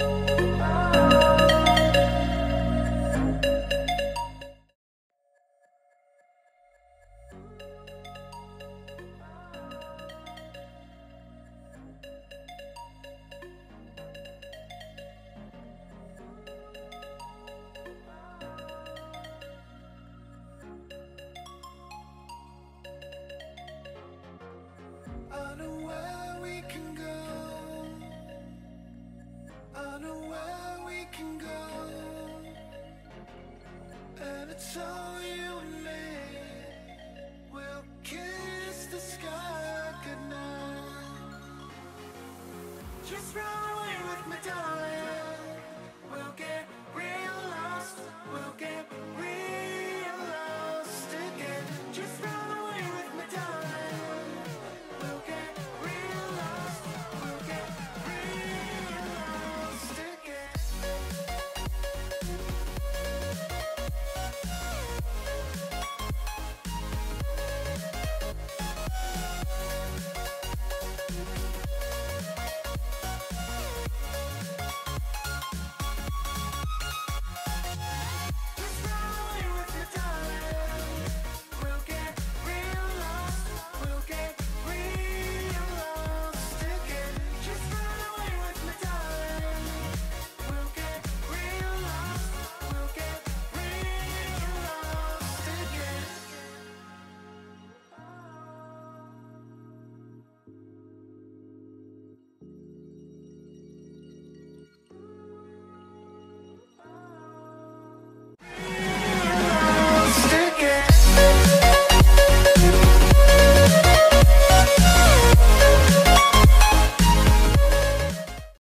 I so